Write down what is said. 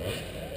Okay.